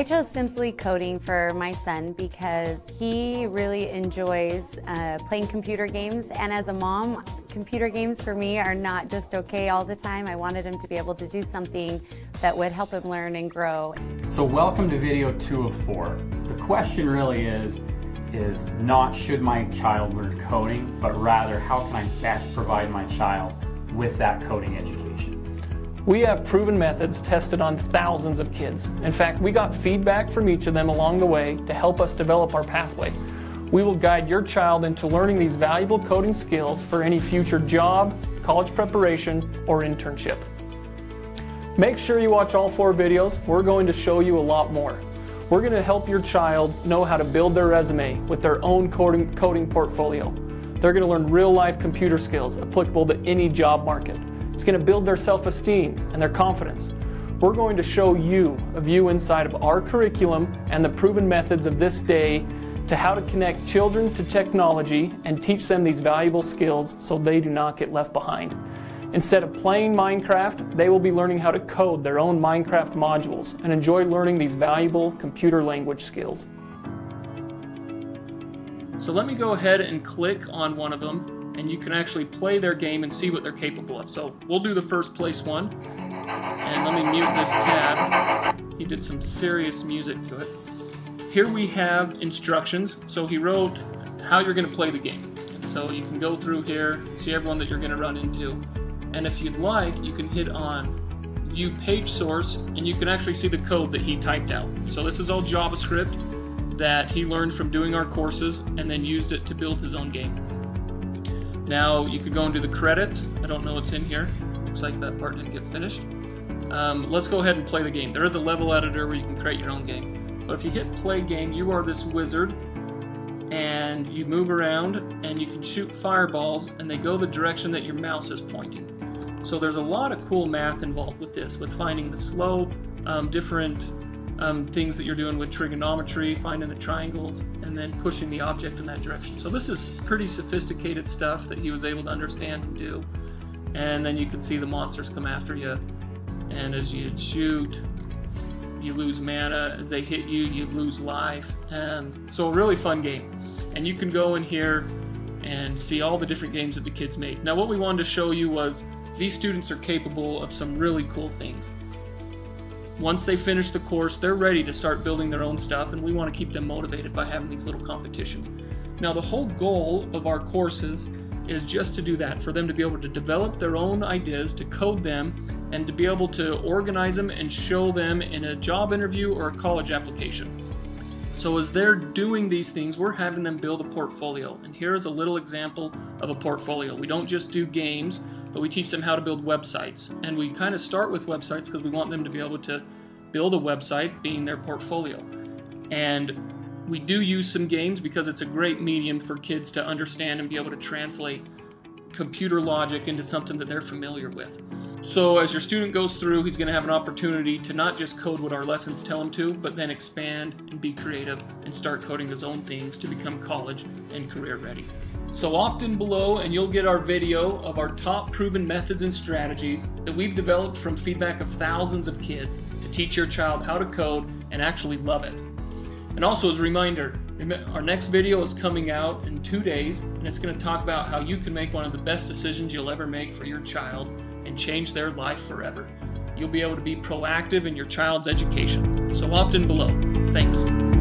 I chose Simply Coding for my son because he really enjoys uh, playing computer games and as a mom, computer games for me are not just okay all the time. I wanted him to be able to do something that would help him learn and grow. So welcome to video two of four. The question really is, is not should my child learn coding, but rather how can I best provide my child with that coding education? We have proven methods tested on thousands of kids. In fact, we got feedback from each of them along the way to help us develop our pathway. We will guide your child into learning these valuable coding skills for any future job, college preparation, or internship. Make sure you watch all four videos. We're going to show you a lot more. We're going to help your child know how to build their resume with their own coding, portfolio. They're going to learn real life computer skills applicable to any job market. It's going to build their self esteem and their confidence. We're going to show you a view inside of our curriculum and the proven methods of this day to how to connect children to technology and teach them these valuable skills so they do not get left behind. Instead of playing Minecraft, they will be learning how to code their own Minecraft modules and enjoy learning these valuable computer language skills. So let me go ahead and click on one of them and you can actually play their game and see what they're capable of. So we'll do the first place one. And let me mute this tab. He did some serious music to it. Here we have instructions. So he wrote how you're going to play the game. So you can go through here, see everyone that you're going to run into. And if you'd like, you can hit on view page source and you can actually see the code that he typed out. So this is all JavaScript that he learned from doing our courses and then used it to build his own game. Now you could go into the credits. I don't know what's in here. Looks like that part didn't get finished. Um, let's go ahead and play the game. There is a level editor where you can create your own game. But if you hit play game, you are this wizard and you move around and you can shoot fireballs and they go the direction that your mouse is pointing. So there's a lot of cool math involved with this, with finding the slope, um, different um, things that you're doing with trigonometry, finding the triangles, and then pushing the object in that direction. So this is pretty sophisticated stuff that he was able to understand and do. And then you can see the monsters come after you. And as you shoot, you lose mana. As they hit you, you lose life. And so a really fun game and you can go in here and see all the different games that the kids made. Now what we wanted to show you was these students are capable of some really cool things. Once they finish the course, they're ready to start building their own stuff and we want to keep them motivated by having these little competitions. Now the whole goal of our courses is just to do that, for them to be able to develop their own ideas, to code them, and to be able to organize them and show them in a job interview or a college application. So as they're doing these things, we're having them build a portfolio. And here is a little example of a portfolio. We don't just do games, but we teach them how to build websites. And we kind of start with websites because we want them to be able to build a website being their portfolio. And we do use some games because it's a great medium for kids to understand and be able to translate computer logic into something that they're familiar with. So as your student goes through, he's going to have an opportunity to not just code what our lessons tell him to, but then expand and be creative and start coding his own things to become college and career ready. So opt in below and you'll get our video of our top proven methods and strategies that we've developed from feedback of thousands of kids to teach your child how to code and actually love it. And also as a reminder, our next video is coming out in two days and it's going to talk about how you can make one of the best decisions you'll ever make for your child and change their life forever. You'll be able to be proactive in your child's education. So opt in below. Thanks.